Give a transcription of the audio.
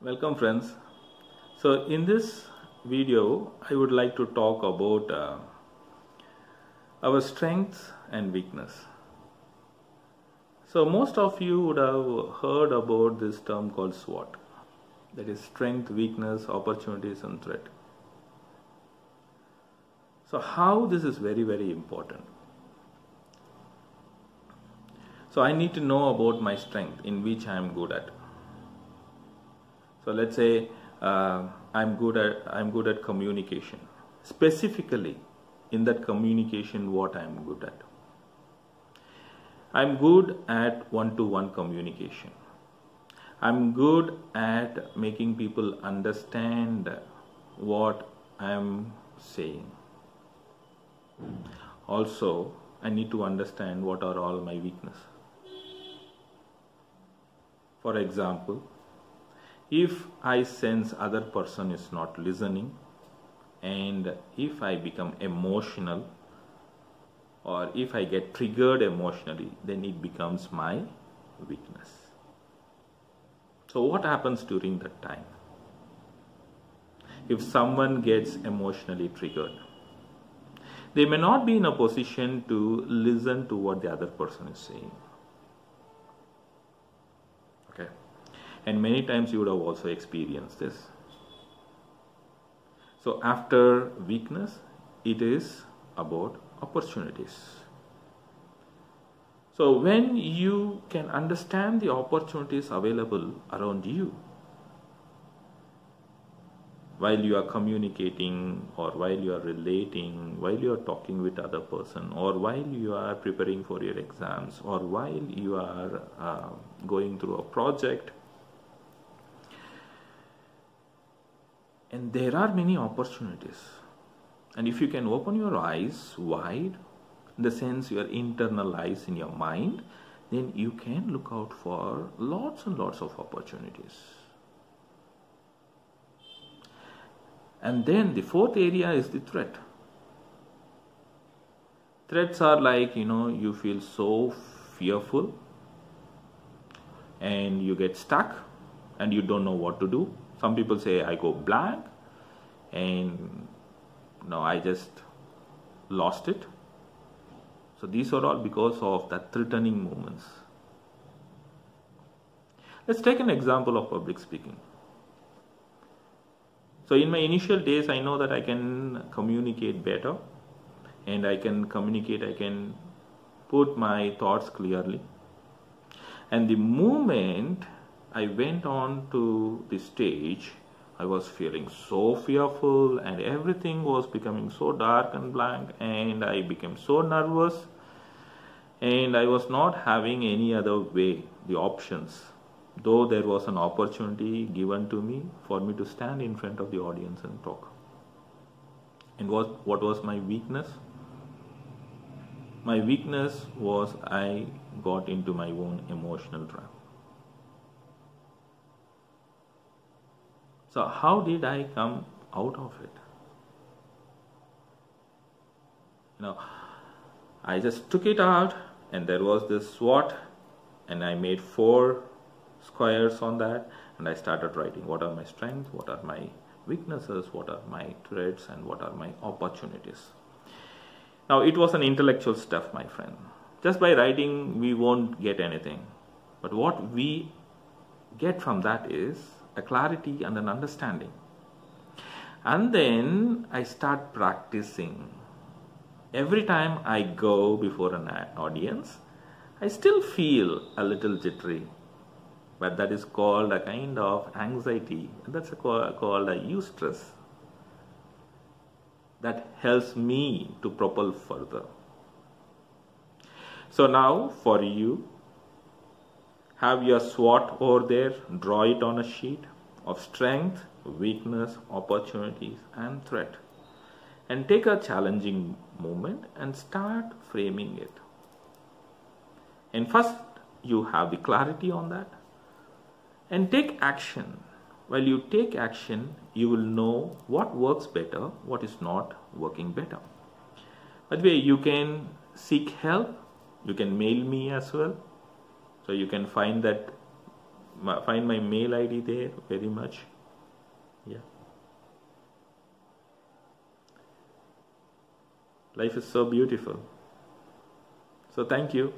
Welcome friends. So in this video I would like to talk about uh, our strengths and weakness. So most of you would have heard about this term called SWOT. That is strength, weakness, opportunities and threat. So how this is very very important. So I need to know about my strength in which I am good at. So let's say uh, I'm good at I'm good at communication. Specifically, in that communication, what I'm good at. I'm good at one-to-one communication. I'm good at making people understand what I'm saying. Also, I need to understand what are all my weaknesses. For example, if I sense other person is not listening and if I become emotional or if I get triggered emotionally then it becomes my weakness. So what happens during that time? If someone gets emotionally triggered they may not be in a position to listen to what the other person is saying. Okay and many times you would have also experienced this. So after weakness, it is about opportunities. So when you can understand the opportunities available around you, while you are communicating or while you are relating, while you are talking with other person or while you are preparing for your exams or while you are uh, going through a project and there are many opportunities. And if you can open your eyes wide in the sense your internal eyes in your mind then you can look out for lots and lots of opportunities and then the fourth area is the threat threats are like you know you feel so fearful and you get stuck and you don't know what to do some people say I go blank and no, I just lost it. So these are all because of that threatening moments. Let's take an example of public speaking. So in my initial days, I know that I can communicate better and I can communicate, I can put my thoughts clearly. And the moment I went on to the stage, I was feeling so fearful and everything was becoming so dark and blank and I became so nervous and I was not having any other way, the options. Though there was an opportunity given to me for me to stand in front of the audience and talk. And what, what was my weakness? My weakness was I got into my own emotional trap. So, how did I come out of it? You know, I just took it out, and there was this SWOT, and I made four squares on that, and I started writing what are my strengths, what are my weaknesses, what are my threats, and what are my opportunities. Now, it was an intellectual stuff, my friend. Just by writing, we won't get anything. But what we get from that is a clarity and an understanding. And then I start practicing. Every time I go before an audience, I still feel a little jittery. But that is called a kind of anxiety. That's a called a eustress. That helps me to propel further. So now for you, have your SWOT over there, draw it on a sheet of strength, weakness, opportunities, and threat. And take a challenging moment and start framing it. And first, you have the clarity on that. And take action. While you take action, you will know what works better, what is not working better. By the way, you can seek help. You can mail me as well. So you can find that find my mail id there very much. Yeah. Life is so beautiful. So thank you